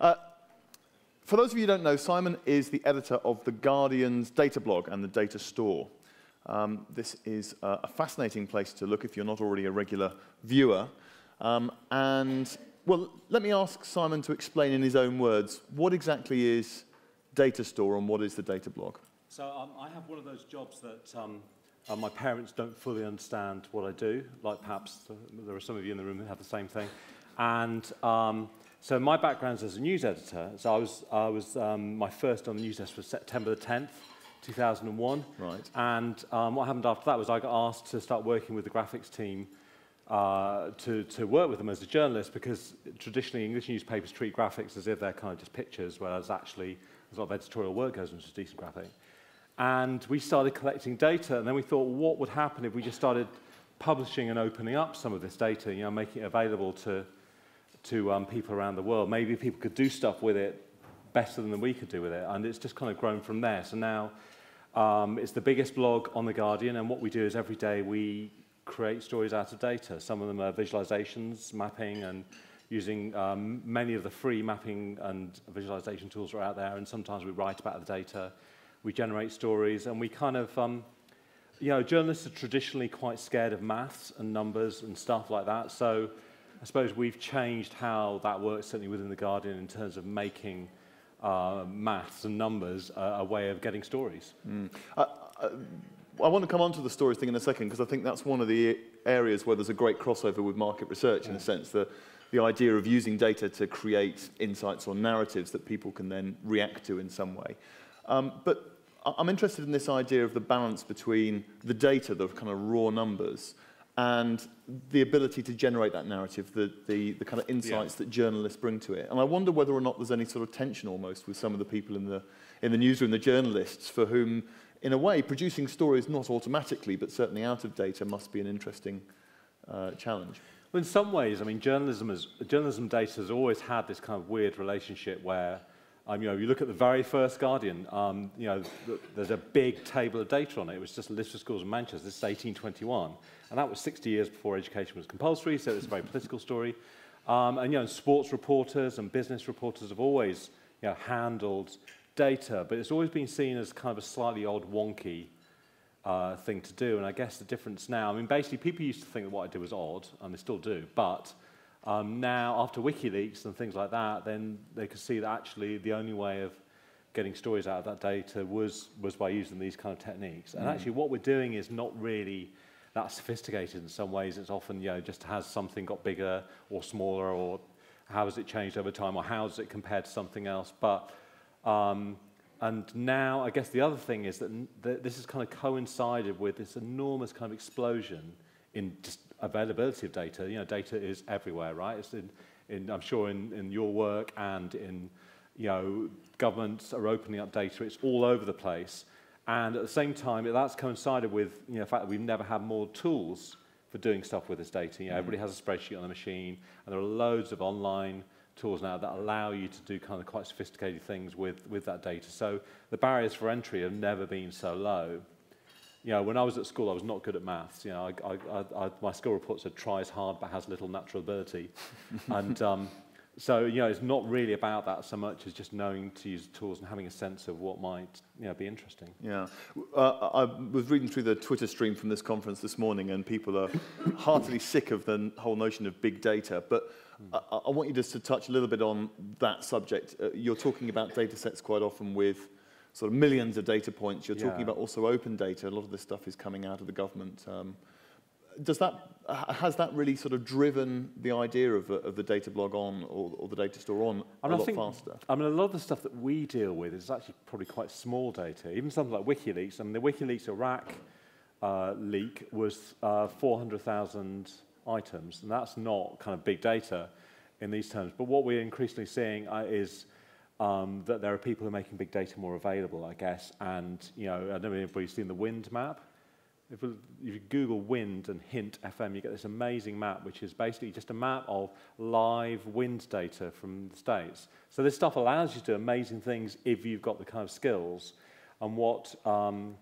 Uh, for those of you who don't know, Simon is the editor of The Guardian's data blog and the data store. Um, this is uh, a fascinating place to look if you're not already a regular viewer. Um, and, well, let me ask Simon to explain in his own words, what exactly is data store and what is the data blog? So um, I have one of those jobs that um, uh, my parents don't fully understand what I do, like perhaps there are some of you in the room who have the same thing. And um, so my background is as a news editor. So I was, I was um, my first on the news desk was September the 10th, 2001. Right. And um, what happened after that was I got asked to start working with the graphics team uh, to, to work with them as a journalist because traditionally English newspapers treat graphics as if they're kind of just pictures, whereas actually a lot of editorial work goes into decent graphic. And we started collecting data, and then we thought, well, what would happen if we just started publishing and opening up some of this data, you know, making it available to, to um, people around the world. Maybe people could do stuff with it better than we could do with it, and it's just kind of grown from there. So now um, it's the biggest blog on The Guardian, and what we do is every day we create stories out of data. Some of them are visualizations, mapping, and using um, many of the free mapping and visualization tools are out there, and sometimes we write about the data, we generate stories, and we kind of, um, you know, journalists are traditionally quite scared of maths and numbers and stuff like that, so I suppose we've changed how that works, certainly within The Guardian, in terms of making uh, maths and numbers a, a way of getting stories. Mm. Uh, uh, I want to come on to the stories thing in a second because I think that's one of the areas where there's a great crossover with market research in a sense that the idea of using data to create insights or narratives that people can then react to in some way. Um, but I'm interested in this idea of the balance between the data, the kind of raw numbers, and the ability to generate that narrative, the, the, the kind of insights yeah. that journalists bring to it. And I wonder whether or not there's any sort of tension almost with some of the people in the, in the newsroom, the journalists, for whom, in a way, producing stories not automatically, but certainly out of data must be an interesting uh, challenge. Well, in some ways, I mean, journalism, is, journalism data has always had this kind of weird relationship where, um, you know, you look at the very first Guardian, um, you know, th there's a big table of data on it. It was just a list of schools in Manchester. This is 1821. And that was 60 years before education was compulsory, so it's a very political story. Um, and, you know, sports reporters and business reporters have always, you know, handled data, but it's always been seen as kind of a slightly odd wonky uh, thing to do. And I guess the difference now, I mean, basically, people used to think that what I did was odd, and they still do. But um, now, after WikiLeaks and things like that, then they could see that actually the only way of getting stories out of that data was, was by using these kind of techniques. And mm. actually, what we're doing is not really that sophisticated in some ways. It's often, you know, just has something got bigger or smaller, or how has it changed over time, or how does it compare to something else. But um, and now, I guess the other thing is that th this has kind of coincided with this enormous kind of explosion in just availability of data. You know, data is everywhere, right? It's in, in I'm sure in, in your work and in, you know, governments are opening up data. It's all over the place. And at the same time, that's coincided with you know, the fact that we've never had more tools for doing stuff with this data. You know, mm. Everybody has a spreadsheet on the machine, and there are loads of online tools now that allow you to do kind of quite sophisticated things with, with that data. So the barriers for entry have never been so low. You know, when I was at school, I was not good at maths. You know, I, I, I, my school report said tries hard but has little natural ability. and um, so, you know, it's not really about that so much as just knowing to use tools and having a sense of what might, you know, be interesting. Yeah. Uh, I was reading through the Twitter stream from this conference this morning and people are heartily sick of the whole notion of big data. But I, I want you just to touch a little bit on that subject. Uh, you're talking about data sets quite often with sort of millions of data points. You're yeah. talking about also open data. A lot of this stuff is coming out of the government. Um, does that, has that really sort of driven the idea of, of the data blog on or, or the data store on I mean, a lot think, faster? I mean, a lot of the stuff that we deal with is actually probably quite small data. Even something like WikiLeaks. I mean, the WikiLeaks Iraq uh, leak was uh, 400,000 items, and that's not kind of big data in these terms. But what we're increasingly seeing uh, is um, that there are people who are making big data more available, I guess. And, you know, I don't know if anybody's seen the wind map. If, you Google wind and hint FM, you get this amazing map, which is basically just a map of live wind data from the States. So this stuff allows you to do amazing things if you've got the kind of skills. And what um,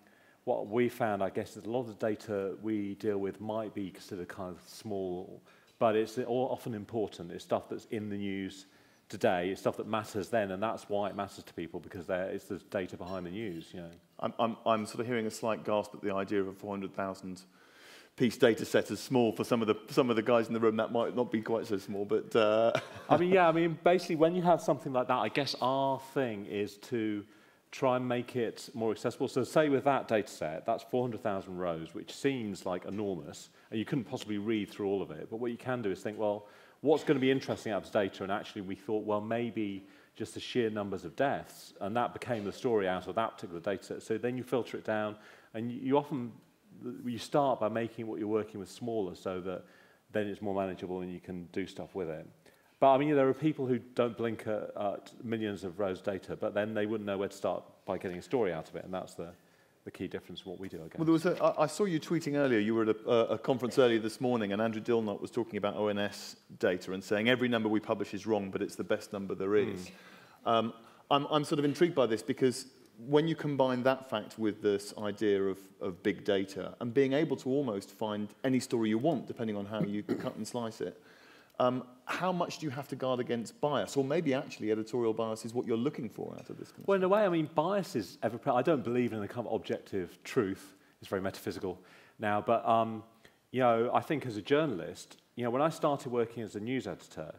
what we found, I guess, is a lot of the data we deal with might be considered kind of small, but it's often important. It's stuff that's in the news today. It's stuff that matters then, and that's why it matters to people because it's the data behind the news. You know. I'm, I'm, I'm sort of hearing a slight gasp at the idea of a 400,000 piece data set as small for some of the some of the guys in the room that might not be quite so small but uh... I mean yeah I mean basically when you have something like that I guess our thing is to try and make it more accessible so say with that data set that's 400,000 rows which seems like enormous and you couldn't possibly read through all of it but what you can do is think well what's going to be interesting out of this data and actually we thought well maybe just the sheer numbers of deaths and that became the story out of that particular data so then you filter it down and you, you often you start by making what you're working with smaller so that then it's more manageable and you can do stuff with it. But I mean, there are people who don't blink at, at millions of rows of data, but then they wouldn't know where to start by getting a story out of it, and that's the, the key difference from what we do, I guess. Well, there was a, I, I saw you tweeting earlier, you were at a, a conference earlier this morning, and Andrew Dilnot was talking about ONS data and saying every number we publish is wrong, but it's the best number there is. Mm. Um, I'm, I'm sort of intrigued by this because when you combine that fact with this idea of, of big data and being able to almost find any story you want, depending on how you cut and slice it, um, how much do you have to guard against bias? Or maybe actually editorial bias is what you're looking for out of this? Well, in a way, I mean, bias is ever I don't believe in the kind of objective truth. It's very metaphysical now. But, um, you know, I think as a journalist, you know, when I started working as a news editor,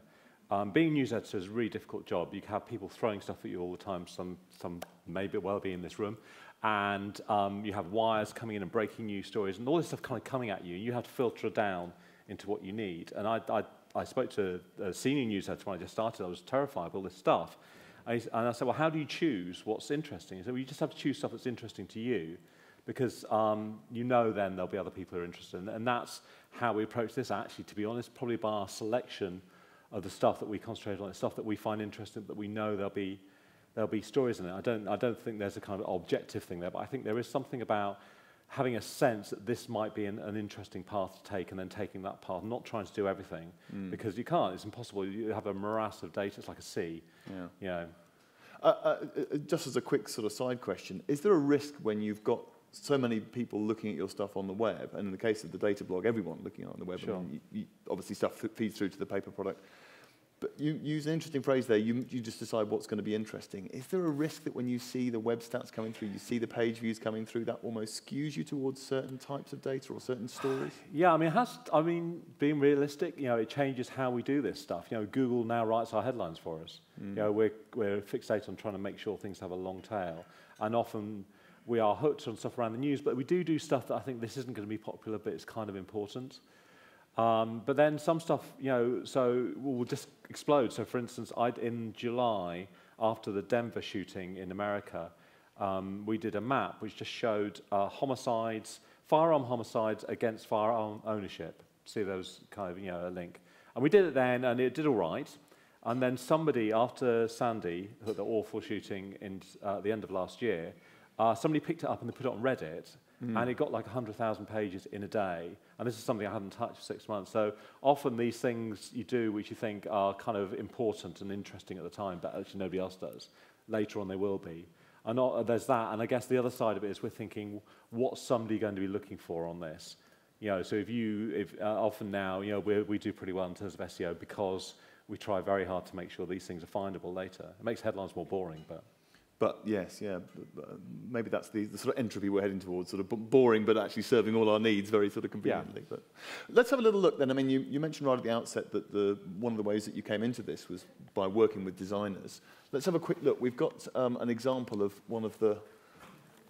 um, being a news editor is a really difficult job. You have people throwing stuff at you all the time. Some, some may well be in this room. And um, you have wires coming in and breaking news stories and all this stuff kind of coming at you. You have to filter down into what you need. And I, I, I spoke to a senior news editor when I just started. I was terrified of all this stuff. And I said, well, how do you choose what's interesting? He said, well, you just have to choose stuff that's interesting to you because um, you know then there'll be other people who are interested. And, that's how we approach this, actually, to be honest, probably by our selection – of the stuff that we concentrate on, stuff that we find interesting, that we know there'll be, there'll be stories in it. I don't, I don't think there's a kind of objective thing there, but I think there is something about having a sense that this might be an, an interesting path to take and then taking that path, not trying to do everything, mm. because you can't, it's impossible. You have a morass of data, it's like a sea. Yeah. You know. Uh, uh, uh just as a quick sort of side question, is there a risk when you've got so many people looking at your stuff on the web, and in the case of the data blog, everyone looking on the web, sure. I mean, you, you, obviously stuff feeds through to the paper product. But you use an interesting phrase there. You, you just decide what's going to be interesting. Is there a risk that when you see the web stats coming through, you see the page views coming through, that almost skews you towards certain types of data or certain stories? Yeah, I mean, has, I mean, being realistic, you know, it changes how we do this stuff. You know, Google now writes our headlines for us. Mm. You know, we're, we're fixated on trying to make sure things have a long tail. And often we are hooked on stuff around the news, but we do do stuff that I think this isn't going to be popular, but it's kind of important. Um, but then some stuff, you know, so will just explode. So for instance, I'd, in July, after the Denver shooting in America, um, we did a map which just showed uh, homicides, firearm homicides against firearm ownership. See those kind of, you know, a link. And we did it then, and it did all right. And then somebody, after Sandy, the awful shooting in, uh, at the end of last year, uh, somebody picked it up and they put it on Reddit, mm. and it got like 100,000 pages in a day. And this is something I hadn't touched for six months. So often these things you do, which you think are kind of important and interesting at the time, but actually nobody else does. Later on, they will be. And uh, there's that. And I guess the other side of it is we're thinking, what's somebody going to be looking for on this? You know, so if you, if, uh, often now, you know, we we do pretty well in terms of SEO because we try very hard to make sure these things are findable later. It makes headlines more boring, but... But yes, yeah, maybe that's the, the, sort of entropy we're heading towards, sort of boring but actually serving all our needs very sort of conveniently. Yeah. But let's have a little look then. I mean, you, you mentioned right at the outset that the, one of the ways that you came into this was by working with designers. Let's have a quick look. We've got um, an example of one of the,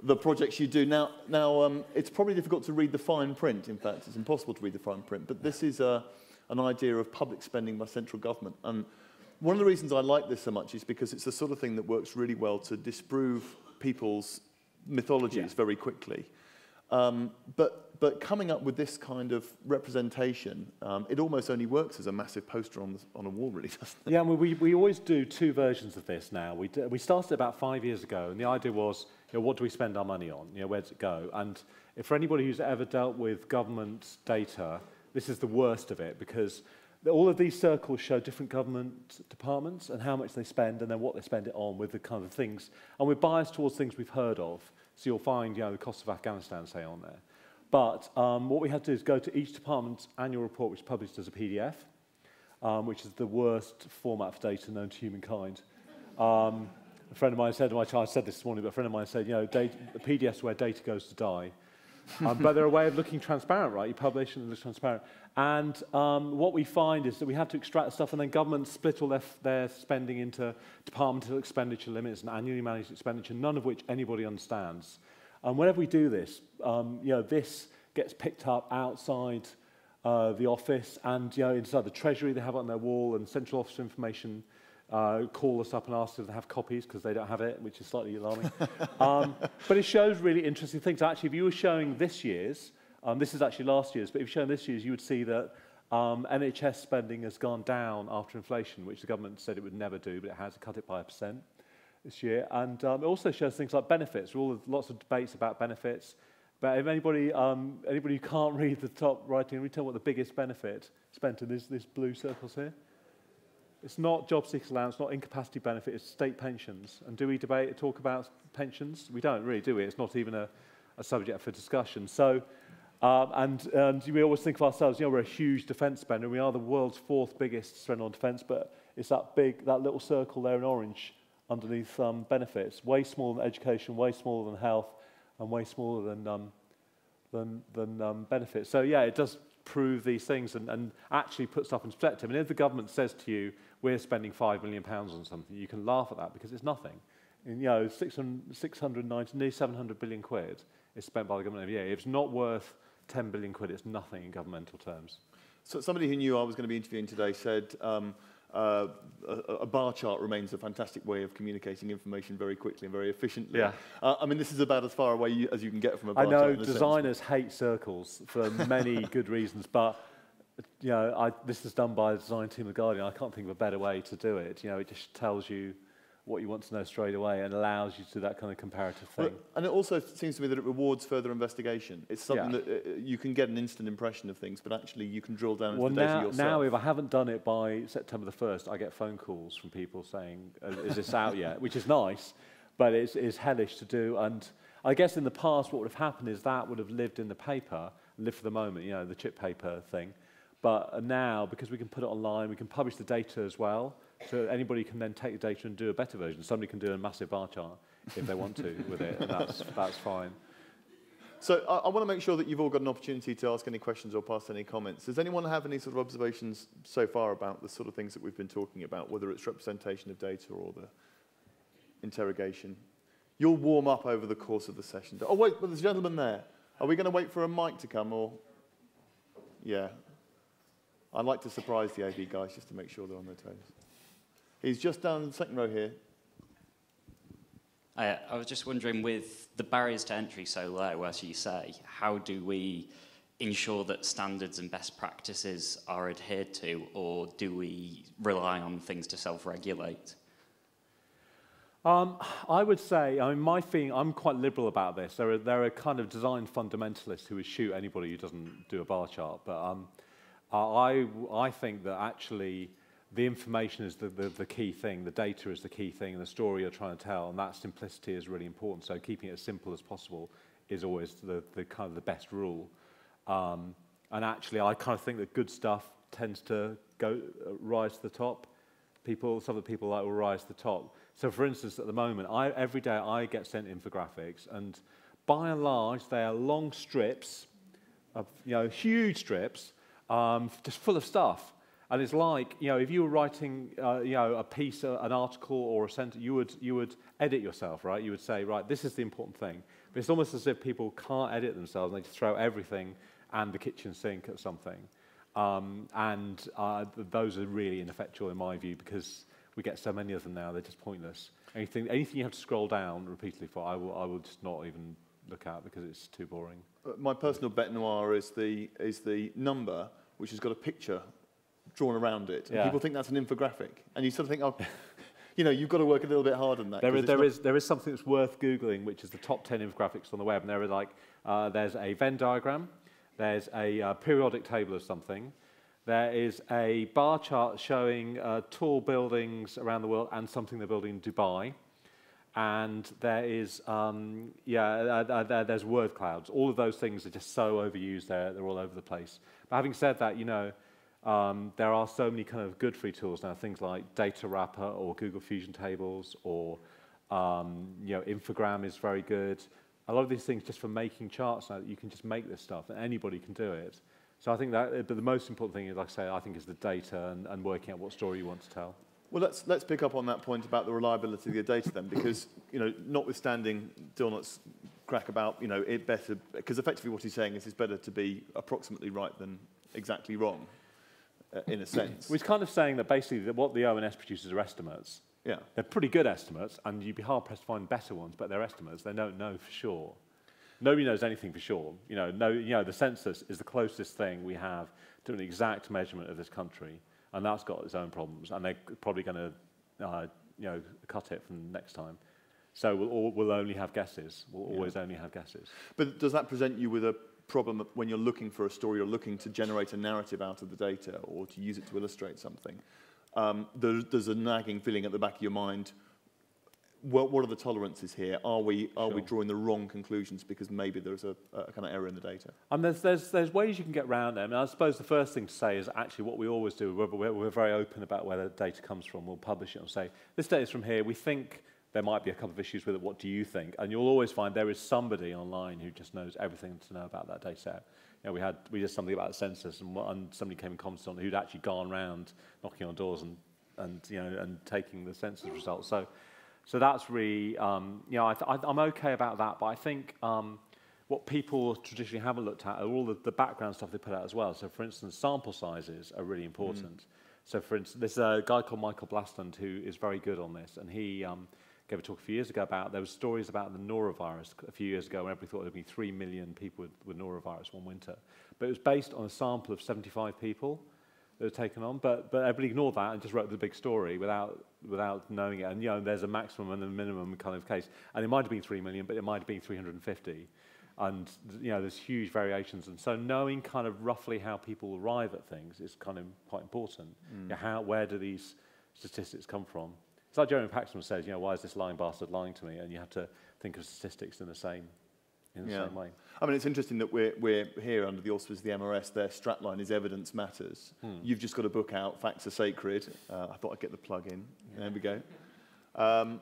the projects you do. Now, now um, it's probably difficult to read the fine print. In fact, it's impossible to read the fine print. But this is a, an idea of public spending by central government. And one of the reasons I like this so much is because it's the sort of thing that works really well to disprove people's mythologies yeah. very quickly. Um, but, but coming up with this kind of representation, um, it almost only works as a massive poster on, the, on a wall, really, doesn't it? Yeah, we, we always do two versions of this now. We, do, we started about five years ago, and the idea was, you know, what do we spend our money on? You know, where does it go? And for anybody who's ever dealt with government data, this is the worst of it, because all of these circles show different government departments and how much they spend and then what they spend it on with the kind of things. And we're biased towards things we've heard of. So you'll find, you know, the cost of Afghanistan, say, on there. But um, what we had to do is go to each department's annual report, which is published as a PDF. um, which is the worst format for data known to humankind. Um, a friend of mine said, my child said this morning, but a friend of mine said, you know, data, PDFs where data goes to die. Um, but they're a way of looking transparent, right? You publish and look transparent. And um, what we find is that we have to extract stuff and then governments split all their, their spending into departmental expenditure limits and annually managed expenditure, none of which anybody understands. And whenever we do this, um, you know, this gets picked up outside uh, the office and, you know, inside the treasury they have it on their wall and central office information uh, call us up and ask if they have copies because they don't have it, which is slightly alarming. um, but it shows really interesting things. Actually, if you were showing this year's, um, this is actually last year's, but if you're showing this year's, you would see that um, NHS spending has gone down after inflation, which the government said it would never do, but it has cut it by a percent this year. And um, it also shows things like benefits. There are all lots of debates about benefits. But if anybody, um, anybody who can't read the top writing, we tell what the biggest benefit spent in this, this blue circles here. It's not job seekers allowance, not incapacity benefit, it's state pensions. And do we debate, talk about pensions? We don't really, do we? It's not even a, a subject for discussion. So, um, and, and we always think of ourselves, you know, we're a huge defence spender. We are the world's fourth biggest spender on defence, but it's that big, that little circle there in orange underneath um, benefits. Way smaller than education, way smaller than health, and way smaller than, um, than, than um, benefits. So yeah, it does prove these things and, and actually put stuff in perspective. And if the government says to you, we're spending five million pounds on something, you can laugh at that because it's nothing. And, you know, 600, 690, nearly 700 billion quid is spent by the government every year. It's not worth 10 billion quid, it's nothing in governmental terms. So somebody who knew I was going to be interviewing today said um, uh, a, a bar chart remains a fantastic way of communicating information very quickly and very efficiently. Yeah. Uh, I mean, this is about as far away you, as you can get from a bar chart. I know chart. designers hate circles for many good reasons, but you know, I, this is done by the design team of Guardian. I can't think of a better way to do it. You know, it just tells you what you want to know straight away and allows you to do that kind of comparative thing. Well, and it also seems to me that it rewards further investigation. It's something Yeah. that uh, you can get an instant impression of things, but actually you can drill down into Well, the data now, yourself. now, if I haven't done it by September the 1st, I get phone calls from people saying, "Uh, is this out yet? Which is nice, but it's, it's hellish to do. And I guess in the past, what would have happened is that would have lived in the paper, lived for the moment, you know, the chip paper thing. But now, because we can put it online, we can publish the data as well. So anybody can then take the data and do a better version. Somebody can do a massive bar chart if they want to with it, and that's, that's fine. So I, I want to make sure that you've all got an opportunity to ask any questions or pass any comments. Does anyone have any sort of observations so far about the sort of things that we've been talking about, whether it's representation of data or the interrogation? You'll warm up over the course of the session. Oh, wait, but there's a gentleman there. Are we going to wait for a mic to come or? Yeah. I'd like to surprise the AV guys just to make sure they're on their toes. He's just down the second row here. I, I was just wondering, with the barriers to entry so low, as you say, how do we ensure that standards and best practices are adhered to, or do we rely on things to self-regulate? Um, I would say, I mean, my feeling, I'm quite liberal about this. There are, there are kind of design fundamentalists who would shoot anybody who doesn't do a bar chart. But um, I, I think that actually the information is the, the, the key thing, the data is the key thing, and the story you're trying to tell, and that simplicity is really important. So keeping it as simple as possible is always the, the kind of the best rule. Um, and actually, I kind of think that good stuff tends to go uh, rise to the top. People, some of the people like will rise to the top. So, for instance, at the moment, I, every day I get sent infographics, and by and large, they are long strips, of, you know, huge strips, um, just full of stuff. And it's like, you know, if you were writing, uh, you know, a piece, uh, an article or a sentence, you would, you would edit yourself, right? You would say, right, this is the important thing. But it's almost as if people can't edit themselves and they just throw everything and the kitchen sink at something. Um, and uh, th- those are really ineffectual in my view because we get so many of them now, they're just pointless. Anything, anything you have to scroll down repeatedly for, I will, I will just not even look at because it's too boring. Uh, My personal bet noir is the, is the number which has got a picture drawn around it. And Yeah. people think that's an infographic. And you sort of think, oh, you know, you've got to work a little bit harder than that. There is, there, is, there is something that's worth Googling, which is the top 10 infographics on the web. And there are like, uh, there's a Venn diagram, there's a uh, periodic table of something, there is a bar chart showing uh, tall buildings around the world and something they're building in Dubai. And there is, um, yeah, uh, uh, there, there's word clouds. All of those things are just so overused, they're, they're all over the place. But having said that, you know, Um, there are so many kind of good free tools now, things like Datawrapper or Google Fusion Tables or um, you know, Infogram is very good. A lot of these things just for making charts now that you can just make this stuff and anybody can do it. So I think that but the most important thing is, like I say, I think is the data and, and working out what story you want to tell. Well, let's, let's pick up on that point about the reliability of your data then, because, you know, notwithstanding Dilnot's crack about, you know, it better, because effectively what he's saying is it's better to be approximately right than exactly wrong, uh, in a sense. Well, he's kind of saying that basically that what the ONS produces are estimates. Yeah. They're pretty good estimates, and you'd be hard-pressed to find better ones, but they're estimates. They don't know for sure. Nobody knows anything for sure. You know, no, you know, the census is the closest thing we have to an exact measurement of this country and that's got its own problems, and they're probably going to, uh, you know, cut it from next time. So we'll, all, we'll only have guesses. We'll yeah. always only have guesses. But does that present you with a problem when you're looking for a story, you're looking to generate a narrative out of the data or to use it to illustrate something? Um, there, there's a nagging feeling at the back of your mind what, what are the tolerances here? Are we are sure. we drawing the wrong conclusions because maybe there's a, a kind of error in the data? And there's, there's, there's ways you can get around them. And I suppose the first thing to say is actually what we always do, we're, we're, we're very open about where the data comes from. We'll publish it and say, this data is from here. We think there might be a couple of issues with it. What do you think? And you'll always find there is somebody online who just knows everything to know about that data set. You know, we had we did something about the census, and, and somebody came and commented on it who'd actually gone around knocking on doors and and you know and taking the census results. So so that's really, um, you know, I am okay about that, but I think um, what people traditionally haven't looked at are all the, the, background stuff they put out as well. So, for instance, sample sizes are really important. Mm. So, for instance, there's a guy called Michael Blastland who is very good on this, and he um, gave a talk a few years ago about there were stories about the norovirus a few years ago when everybody thought there would be three million people with, with norovirus one winter. But it was based on a sample of 75 people that were taken on, but, but everybody ignored that and just wrote the big story without, without knowing it. And, you know, there's a maximum and a minimum kind of case. And it might have been 3 million, but it might have been 350. And, you know, there's huge variations. And so knowing kind of roughly how people arrive at things is kind of quite important. Mm. You know, how, where do these statistics come from? It's like Jeremy Paxman says, you know, why is this lying bastard lying to me? And you have to think of statistics in the same in the yeah. same way. I mean, it's interesting that we're, we're here under the auspices of the MRS. Their strapline is evidence matters. Hmm. You've just got a book out, Facts Are Sacred. Uh, I thought I'd get the plug in. Yeah. There we go. Um,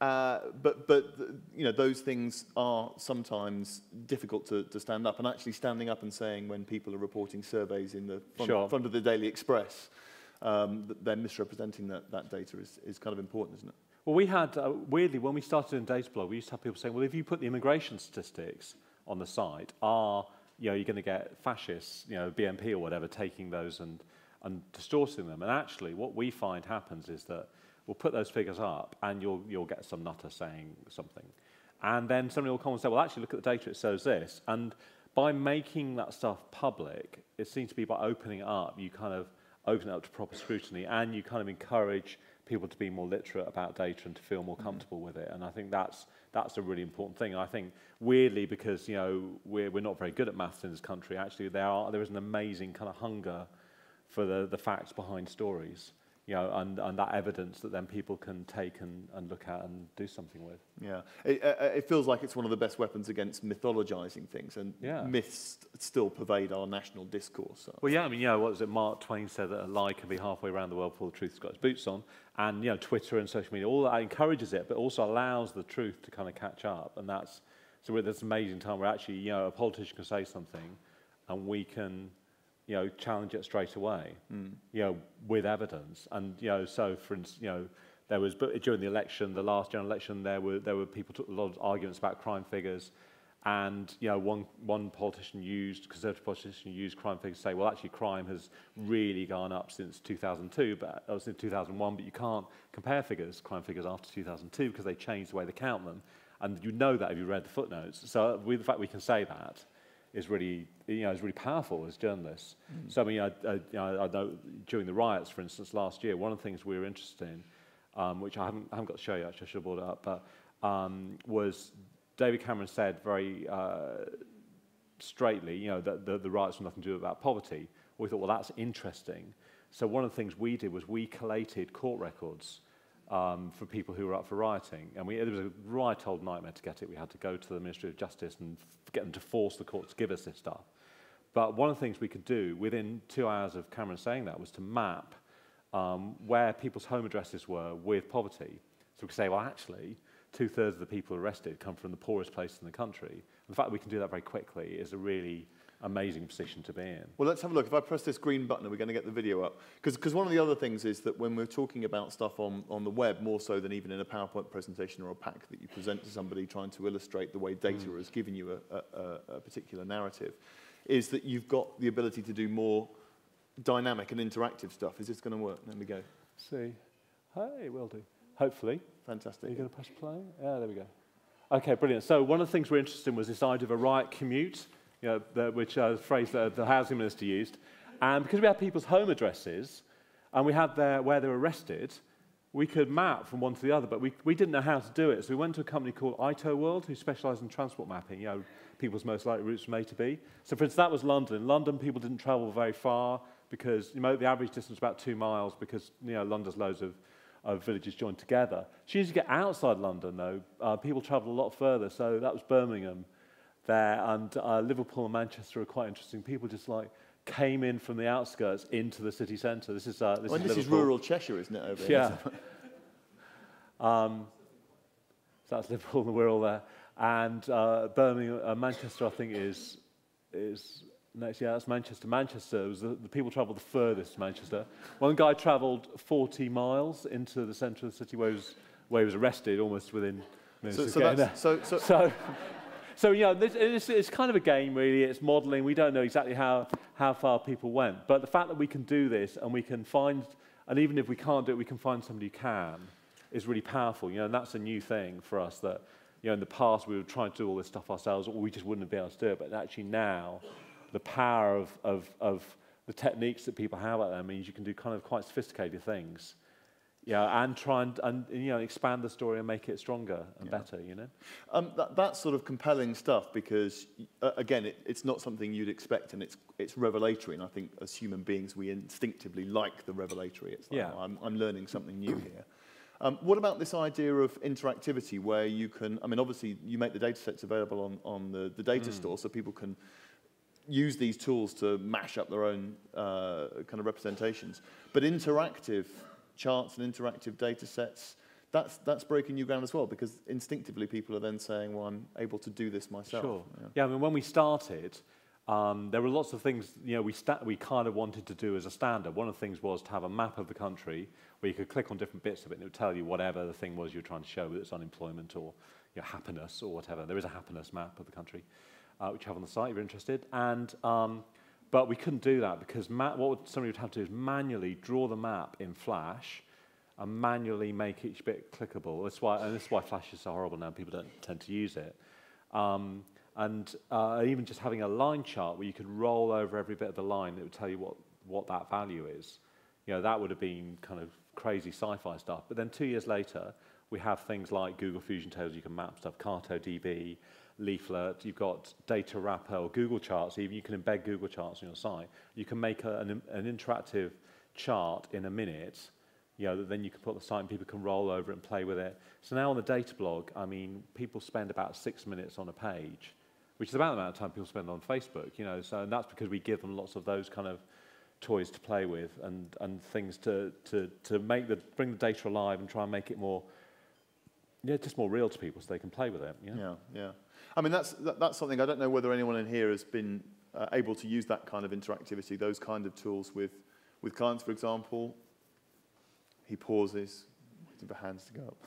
uh, but, but you know, those things are sometimes difficult to, to stand up. And actually standing up and saying when people are reporting surveys in the front, sure. front of the Daily Express, um, that they're misrepresenting that, that data is, is kind of important, isn't it? Well, we had, uh, weirdly, when we started in Datablog, we used to have people saying, well, if you put the immigration statistics on the site, are, you know, you're going to get fascists, you know, BNP or whatever, taking those and, and distorting them. And actually, what we find happens is that we'll put those figures up and you'll, you'll get some nutter saying something. And then somebody will come and say, well, actually, look at the data, it shows this. And by making that stuff public, it seems to be by opening it up, you kind of open it up to proper scrutiny and you kind of encourage people to be more literate about data and to feel more mm. comfortable mm. with it. And I think that's, that's a really important thing. I think weirdly, because you know, we're, we're not very good at maths in this country, actually there, are, there is an amazing kind of hunger for the, the facts behind stories you know, and, and that evidence that then people can take and, and look at and do something with. Yeah, it, uh, it feels like it's one of the best weapons against mythologizing things, and yeah. myths still pervade our national discourse. So. Well, yeah, I mean, yeah, what was it? Mark Twain said that a lie can be halfway around the world before the truth's got its boots on, and you know, Twitter and social media, all that encourages it, but also allows the truth to kind of catch up, and that's so we're this amazing time where actually, you know, a politician can say something, and we can you know, challenge it straight away, mm. you know, with evidence. And, you know, so for instance, you know, there was, but during the election, the last general election, there were, there were people took a lot of arguments about crime figures. And, you know, one, one politician used, conservative politician used crime figures to say, well, actually crime has really gone up since 2002, but it was in 2001, but you can't compare figures, crime figures after 2002 because they changed the way they count them. And you know that if you read the footnotes. So with the fact we can say that, is really, you know, is really powerful as journalists. Mm. So I mean, I, I, you know, I know during the riots, for instance, last year, one of the things we were interested in, um, which I haven't, I haven't got to show you, actually, I should have brought it up, but um, was David Cameron said very uh, straightly, you know, that the, the riots were nothing to do about poverty. We thought, well, that's interesting. So one of the things we did was we collated court records um, for people who were up for rioting. And we, it was a right old nightmare to get it. We had to go to the Ministry of Justice and get them to force the court to give us this stuff. But one of the things we could do within two hours of Cameron saying that was to map um, where people's home addresses were with poverty. So we could say, well, actually, two thirds of the people arrested come from the poorest place in the country. And the fact that we can do that very quickly is a really amazing position to be in. Well, let's have a look. If I press this green button, are we going to get the video up? Because one of the other things is that when we're talking about stuff on, on the web, more so than even in a PowerPoint presentation or a pack that you present to somebody trying to illustrate the way data mm. has given you a, a, a particular narrative, is that you've got the ability to do more dynamic and interactive stuff. Is this going to work? There we go. See. Hey, it will do. Hopefully. Fantastic. Are you going to press play? Yeah, there we go. Okay, brilliant. So one of the things we're interested in was this idea of a right commute, you know, the, which uh, phrase that the housing minister used. And because we had people's home addresses and we had their, where they were arrested, we could map from one to the other, but we, we didn't know how to do it. So we went to a company called ITO World, who specialise in transport mapping, you know, people's most likely routes from A to B. So for instance, that was London. In London, people didn't travel very far because you know, the average distance was about two miles because you know, London's loads of of villages joined together. As as you get outside London, though, uh, people travel a lot further. So that was Birmingham there, and uh, Liverpool and Manchester are quite interesting. People just like came in from the outskirts into the city centre. This is uh, this, well, is, this is rural Cheshire, isn't it? Over yeah. um, so that's Liverpool and we're all there, and uh, Birmingham, uh, Manchester, I think is is Next, yeah, that's Manchester. Manchester was the, the people travelled the furthest Manchester. One guy travelled 40 miles into the centre of the city where he was, where he was arrested almost within minutes so, of so getting there. So, so, so, so yeah, this, it's, it's kind of a game, really. It's modelling. We don't know exactly how, how far people went. But the fact that we can do this and we can find, and even if we can't do it, we can find somebody who can, is really powerful. You know, and that's a new thing for us that, you know, in the past we would try to do all this stuff ourselves, or we just wouldn't be able to do it. But actually now, the power of, of, of the techniques that people have out there means you can do kind of quite sophisticated things. Yeah, and try and, and you know expand the story and make it stronger and yeah. better. You know, um, that, that's sort of compelling stuff because uh, again, it, it's not something you'd expect, and it's it's revelatory. And I think as human beings, we instinctively like the revelatory. It's like, yeah. I'm, I'm learning something new here. Um, what about this idea of interactivity, where you can? I mean, obviously, you make the data sets available on on the, the data mm. store, so people can use these tools to mash up their own uh, kind of representations. But interactive charts and interactive data sets, that's, that's breaking new ground as well because instinctively people are then saying, well, I'm able to do this myself. Sure. Yeah, yeah I mean, when we started, um, there were lots of things you know, we, we kind of wanted to do as a standard. One of the things was to have a map of the country where you could click on different bits of it and it would tell you whatever the thing was you're trying to show, whether it's unemployment or you know, happiness or whatever. There is a happiness map of the country uh, which you have on the site if you're interested. And, um, but we couldn't do that because what somebody would have to do is manually draw the map in Flash and manually make each bit clickable. That's why, and this is why Flash is so horrible now. People don't tend to use it. Um, and uh, even just having a line chart where you could roll over every bit of the line that would tell you what, what that value is. You know, that would have been kind of crazy sci-fi stuff. But then two years later, we have things like Google Fusion Tables, you can map stuff, CartoDB, leaflet, you've got Datawrapper or Google Charts, even you can embed Google Charts on your site. You can make a, an, an interactive chart in a minute, you know, that then you can put the site and people can roll over and play with it. So now on the data blog, I mean, people spend about six minutes on a page, which is about the amount of time people spend on Facebook, you know, so and that's because we give them lots of those kind of toys to play with and, and things to, to, to make the, bring the data alive and try and make it more, yeah, just more real to people so they can play with it. Yeah, yeah. yeah. I mean, that's, that, that's something, I don't know whether anyone in here has been uh, able to use that kind of interactivity, those kind of tools with, with clients, for example. He pauses, waiting for hands to go up.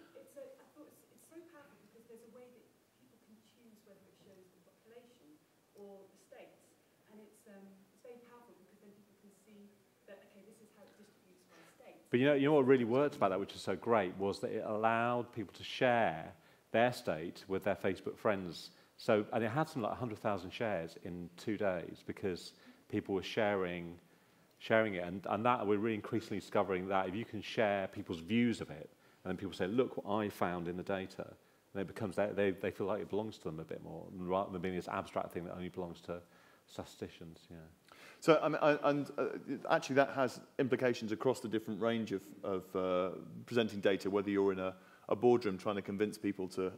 But you know, you know what really worked about that, which is so great, was that it allowed people to share their state with their Facebook friends. So, and it had some like 100,000 shares in two days because people were sharing, sharing it. And, and that we're really increasingly discovering that if you can share people's views of it, and then people say, look what I found in the data, and it becomes, they, they feel like it belongs to them a bit more, rather than being this abstract thing that only belongs to statisticians. Yeah. So, I and uh, actually, that has implications across the different range of, of uh, presenting data, whether you're in a, a boardroom trying to convince people to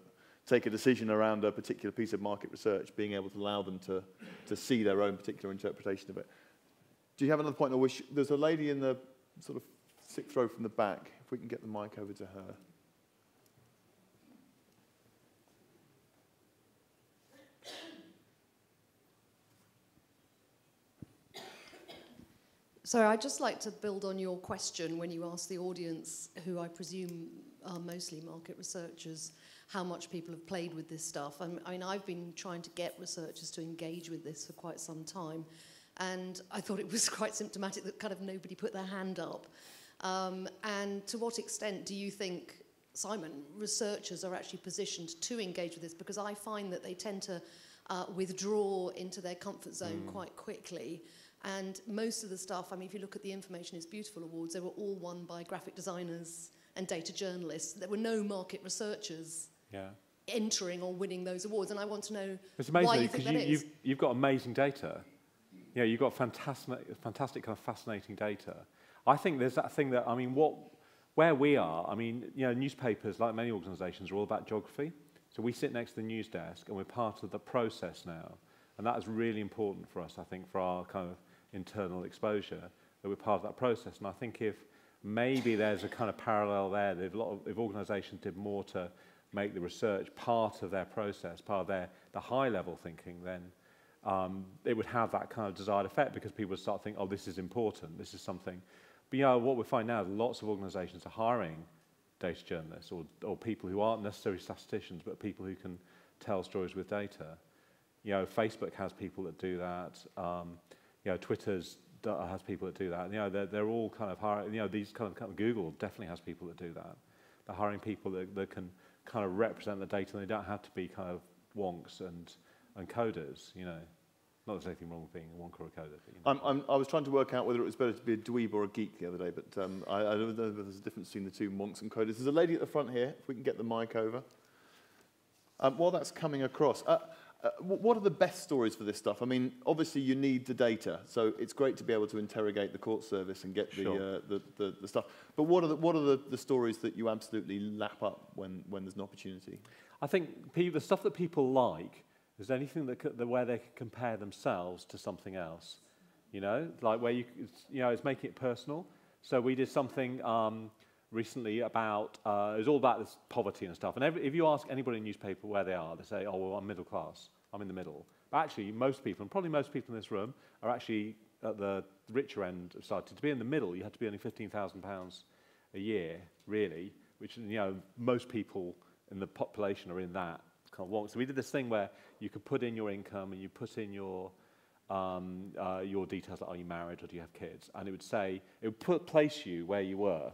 take a decision around a particular piece of market research, being able to allow them to, to see their own particular interpretation of it. Do you have another point? Or wish, there's a lady in the sort of sixth row from the back. If we can get the mic over to her. So I'd just like to build on your question when you asked the audience, who I presume are mostly market researchers, how much people have played with this stuff. I mean, I've been trying to get researchers to engage with this for quite some time, and I thought it was quite symptomatic that kind of nobody put their hand up. Um, and to what extent do you think, Simon, researchers are actually positioned to engage with this? Because I find that they tend to uh, withdraw into their comfort zone mm. quite quickly. And most of the stuff, I mean, if you look at the Information is Beautiful Awards, they were all won by graphic designers and data journalists. There were no market researchers yeah. entering or winning those awards. And I want to know it's amazing why you think that you, is. You've, you've got amazing data. You know, you've got fantastic, fantastic kind of fascinating data. I think there's that thing that, I mean, what, where we are, I mean, you know, newspapers, like many organisations, are all about geography. So we sit next to the news desk and we're part of the process now. And that is really important for us, I think, for our kind of internal exposure, that we're part of that process. And I think if maybe there's a kind of parallel there, if, a lot of, if organisations did more to make the research part of their process, part of their the high level thinking, then um, it would have that kind of desired effect because people would start thinking, oh, this is important, this is something. But you know, what we find now is lots of organisations are hiring data journalists or, or people who aren't necessarily statisticians, but people who can tell stories with data. You know, Facebook has people that do that. Um, you know, Twitter's has people that do that. You know, they're, they're all kind of hiring, you know, these kind of, Google definitely has people that do that. They're hiring people that, that can kind of represent the data and they don't have to be kind of wonks and, and coders, you know. Not there's anything wrong with being a wonk or a coder. But, you know. I'm, I'm, I was trying to work out whether it was better to be a dweeb or a geek the other day, but um, I, I don't know if there's a difference between the two monks and coders. There's a lady at the front here, if we can get the mic over. Um, while that's coming across, uh, uh, what are the best stories for this stuff? I mean, obviously you need the data, so it's great to be able to interrogate the court service and get the, sure. uh, the, the, the, stuff. But what are, the, what are the, the stories that you absolutely lap up when, when there's an opportunity? I think the stuff that people like is anything that, that where they can compare themselves to something else. You know, like where you, you know, it's making it personal. So we did something um, recently about, uh, it was all about this poverty and stuff. And every, if you ask anybody in a newspaper where they are, they say, oh, well, I'm middle class. I'm in the middle. But actually, most people, and probably most people in this room, are actually at the richer end of society. To be in the middle, you have to be earning £15,000 a year, really, which, you know, most people in the population are in that kind of walk. So we did this thing where you could put in your income and you put in your, um, uh, your details, like are you married or do you have kids? And it would say, it would put, place you where you were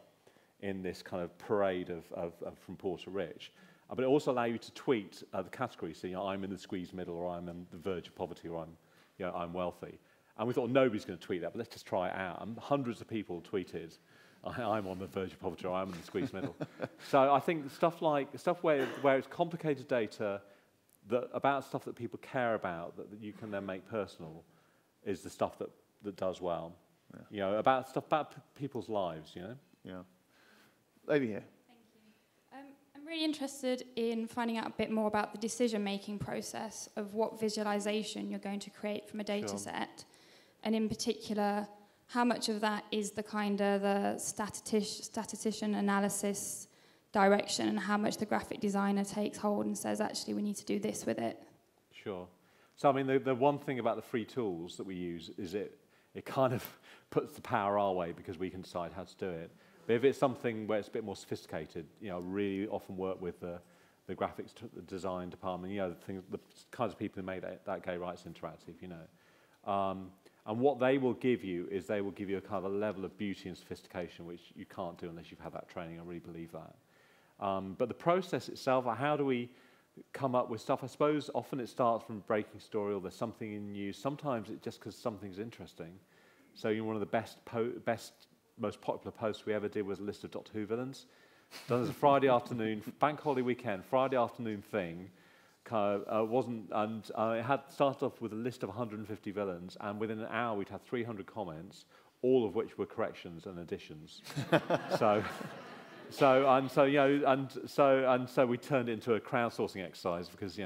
in this kind of parade of, of, of from poor to rich. Uh, but it also allows you to tweet uh, the categories. So, you know, I'm in the squeezed middle, or I'm on the verge of poverty, or I'm, you know, I'm wealthy. And we thought nobody's going to tweet that, but let's just try it out. And hundreds of people tweeted, I'm on the verge of poverty, or I'm in the squeezed middle. so I think stuff like stuff where where it's complicated data that about stuff that people care about that, that you can then make personal is the stuff that that does well. Yeah. You know, about stuff about people's lives. You know. Yeah. Lady here. Thank you. Um, I'm really interested in finding out a bit more about the decision making process of what visualization you're going to create from a data sure. set. And in particular, how much of that is the kind of the static, statistician analysis direction and how much the graphic designer takes hold and says, actually, we need to do this with it? Sure. So, I mean, the, the one thing about the free tools that we use is it, it kind of puts the power our way because we can decide how to do it. But if it's something where it's a bit more sophisticated, you know, I really often work with the, the graphics the design department, you know, the, things, the kinds of people who made that, that gay rights interactive, you know. Um, And what they will give you is they will give you a kind of a level of beauty and sophistication which you can't do unless you've had that training. I really believe that. Um, but the process itself, how do we come up with stuff? I suppose often it starts from breaking story or there's something in news. Sometimes it's just because something's interesting. So you know, one of the best, best, most popular posts we ever did was a list of Doctor Who villains. Done as a Friday afternoon, bank holiday weekend, Friday afternoon thing kind of, uh, wasn't, and uh, it had started off with a list of 150 villains, and within an hour we'd had 300 comments, all of which were corrections and additions. so, so and so you know, and so and so we turned it into a crowdsourcing exercise because you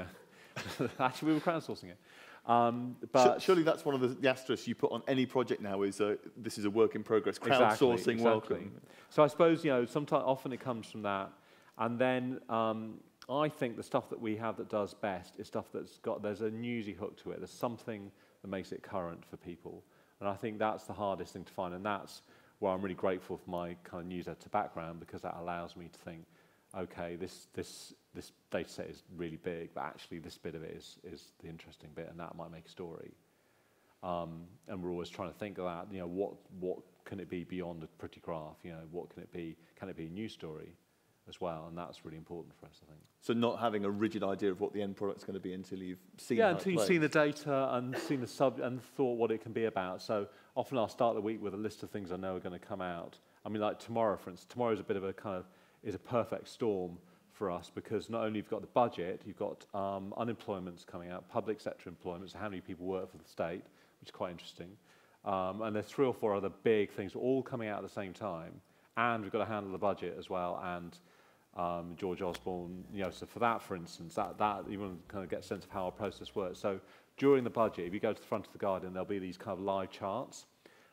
know, actually we were crowdsourcing it. Um, but Surely that's one of the, the asterisks you put on any project now is uh, this is a work in progress. Crowdsourcing, exactly, exactly. welcome. So I suppose you know, sometimes often it comes from that, and then um, I think the stuff that we have that does best is stuff that's got, there's a newsy hook to it. There's something that makes it current for people. And I think that's the hardest thing to find. And that's where I'm really grateful for my kind of news editor background because that allows me to think, okay, this, this, this data set is really big, but actually this bit of it is, is the interesting bit and that might make a story. Um, and we're always trying to think about, you know, what, what can it be beyond a pretty graph? You know, what can it be? Can it be a news story? as well, and that's really important for us, I think. So not having a rigid idea of what the end product's going to be until you've seen Yeah, until you've seen the data and seen the sub and thought what it can be about. So often I'll start the week with a list of things I know are going to come out. I mean, like tomorrow, for instance, tomorrow is a bit of a kind of, is a perfect storm for us because not only you've got the budget, you've got um, unemployment's coming out, public sector employment, so how many people work for the state, which is quite interesting. Um, and there's three or four other big things all coming out at the same time. And we've got to handle the budget as well and um, George Osborne, you know, so for that, for instance, that, that you want to kind of get a sense of how our process works. So during the budget, if you go to the front of the Guardian, there'll be these kind of live charts,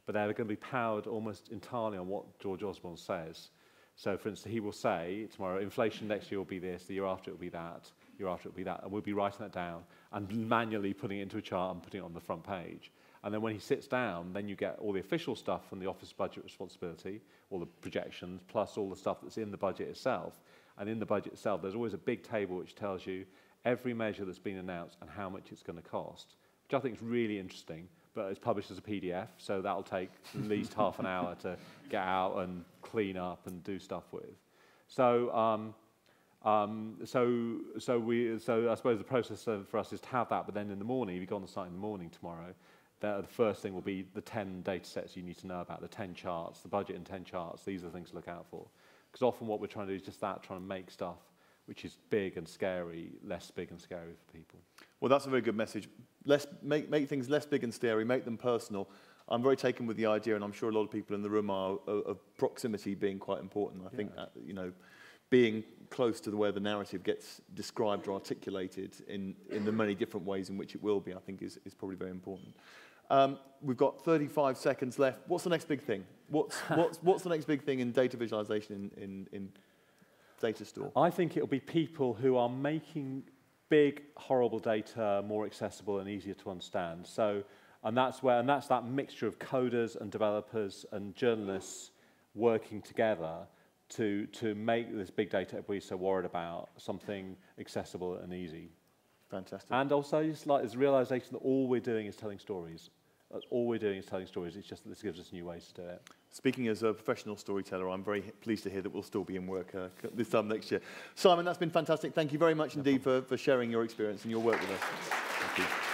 but they're going to be powered almost entirely on what George Osborne says. So, for instance, he will say tomorrow, inflation next year will be this, the year after it will be that, year after it will be that, and we'll be writing that down and manually putting it into a chart and putting it on the front page. And then when he sits down, then you get all the official stuff from the office budget responsibility, all the projections, plus all the stuff that's in the budget itself. And in the budget itself, there's always a big table which tells you every measure that's been announced and how much it's going to cost, which I think is really interesting. But it's published as a PDF, so that'll take at least half an hour to get out and clean up and do stuff with. So, um, um, so, so, we, so I suppose the process for us is to have that, but then in the morning, if you go on the site in the morning tomorrow, the, first thing will be the 10 data sets you need to know about, the 10 charts, the budget and 10 charts. These are the things to look out for. Because often what we're trying to do is just that, trying to make stuff which is big and scary, less big and scary for people. Well, that's a very good message. Less, make, make things less big and scary, make them personal. I'm very taken with the idea, and I'm sure a lot of people in the room are, of, of proximity being quite important. I yeah. think, that, you know, being close to the way the narrative gets described or articulated in, in the many different ways in which it will be, I think is, is probably very important. Um, we've got 35 seconds left. What's the next big thing? What's, what's, what's the next big thing in data visualization in, in, in data store? I think it'll be people who are making big, horrible data more accessible and easier to understand. So, and that's where, and that's that mixture of coders and developers and journalists working together to, to make this big data everybody's so worried about something accessible and easy. Fantastic. And also, just like this realization that all we're doing is telling stories. That's all we're doing is telling stories. It's just that this gives us new ways to do it. Speaking as a professional storyteller, I'm very pleased to hear that we'll still be in work uh, this time next year. Simon, that's been fantastic. Thank you very much indeed for, for sharing your experience and your work with us.